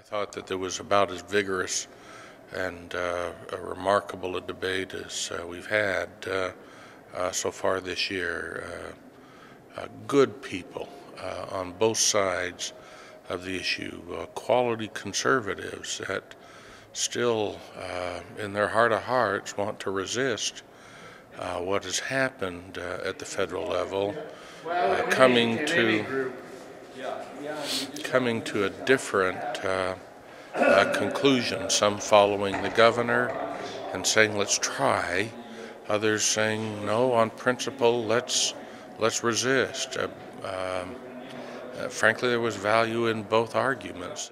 I thought that there was about as vigorous and uh, remarkable a debate as uh, we've had uh, uh, so far this year. Uh, uh, good people on both sides of the issue, quality conservatives that still, in their heart of hearts, want to resist what has happened at the federal level, coming to coming to a different uh, uh, conclusion. Some following the governor and saying, "Let's try." Others saying, "No, on principle, let's let's resist." Uh, um, uh, frankly, there was value in both arguments.